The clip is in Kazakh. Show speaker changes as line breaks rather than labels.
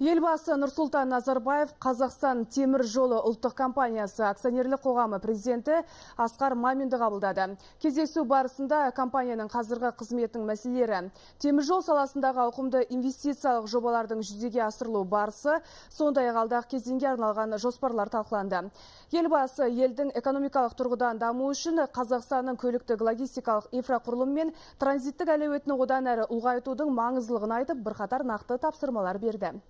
Елбасы Нұрсұлтан Назарбаев Қазақстан темір жолы ұлттық компаниясы акционерлік қоғамы президенті Асқар Маминді қабылдады. Кездесу барысында компанияның қазіргі қызметінің мәселелері, темір жол саласындағы ауқымды инвестициялық жобалардың жүзеге асырылу барысы, сондай ақ алдағы кезеңге арналған жоспарлар талқыланды. Елбасы елдің экономикалық тұрғыдан даму үшін Қазақстанның көліктік логистикалық инфрақұрылым мен транзиттік әлеуетін одан әрі ұлғайтудың маңыздылығын айтып, бірқатар нақты тапсырмалар берді.